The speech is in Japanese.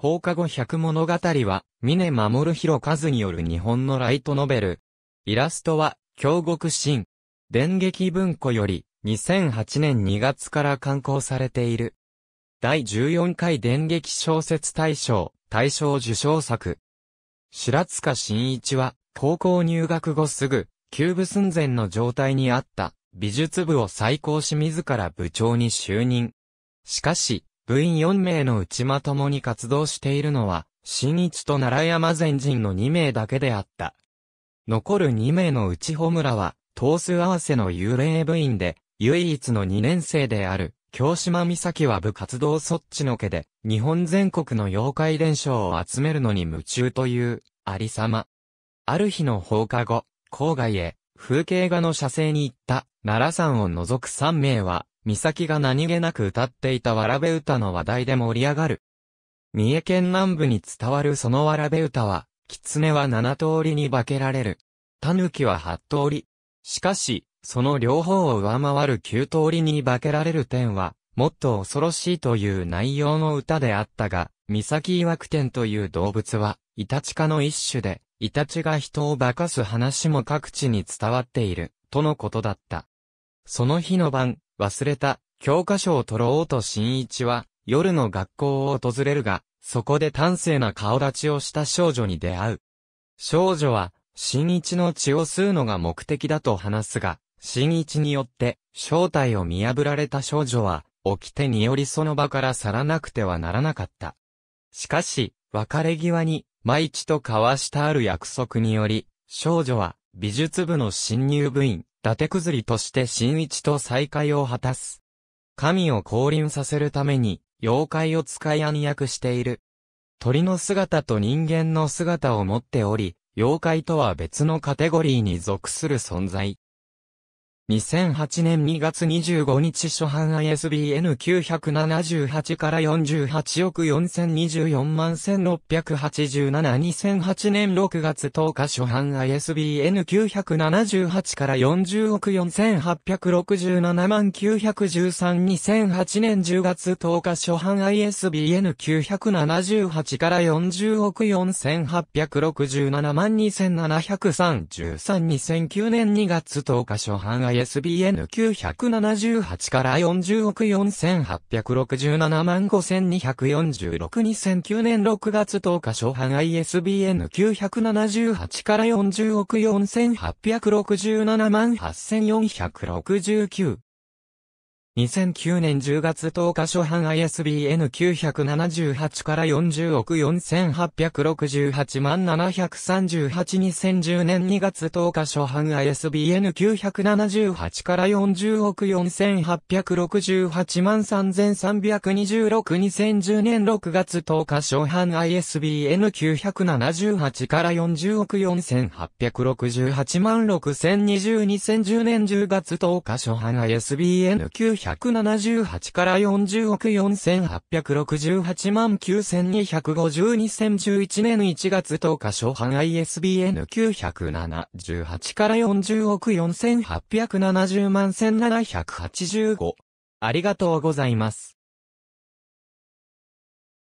放課後百物語は、峰守弘和による日本のライトノベル。イラストは、京極真。電撃文庫より、2008年2月から刊行されている。第14回電撃小説大賞、大賞受賞作。白塚真一は、高校入学後すぐ、休部寸前の状態にあった、美術部を再興し自ら部長に就任。しかし、部員4名のうちまともに活動しているのは、新一と奈良山前人の2名だけであった。残る2名のうち穂村は、等数合わせの幽霊部員で、唯一の2年生である、京島美咲は部活動そっちのけで、日本全国の妖怪伝承を集めるのに夢中という、ありさま。ある日の放課後、郊外へ、風景画の写生に行った奈良山を除く3名は、美咲が何気なく歌っていたわらべ歌の話題で盛り上がる。三重県南部に伝わるそのわらべ歌は、狐は7通りに化けられる。狸は8通り。しかし、その両方を上回る9通りに化けられる点は、もっと恐ろしいという内容の歌であったが、三崎曰く天という動物は、イタチ科の一種で、イタチが人を化かす話も各地に伝わっている、とのことだった。その日の晩、忘れた、教科書を取ろうと新一は、夜の学校を訪れるが、そこで端正な顔立ちをした少女に出会う。少女は、新一の血を吸うのが目的だと話すが、新一によって、正体を見破られた少女は、起きてによりその場から去らなくてはならなかった。しかし、別れ際に、舞一と交わしたある約束により、少女は、美術部の新入部員、伊達くずりとして新一と再会を果たす。神を降臨させるために、妖怪を使い暗躍している。鳥の姿と人間の姿を持っており、妖怪とは別のカテゴリーに属する存在。2008年2月25日初版 ISBN 978から48億4024万1687 2008年6月10日初版 ISBN 978から40億4867万913 2008年10月10日初版 ISBN 978から40億4867万2733 2009年2月10日初版 ISBN ISBN978 から40億4867万5246 2009年6月10日初版 ISBN978 から40億4867万8469 2009年10月10日初版 ISBN978 から40億4868万738 2010年2月10日初版 ISBN978 から40億4868万3326 2010年6月10日初版 ISBN978 から40億4868万6020 2010年10月10日初版 ISBN978 178から40億4868万9252011年1月10日初版 ISBN 978から40億4870万1785ありがとうございます。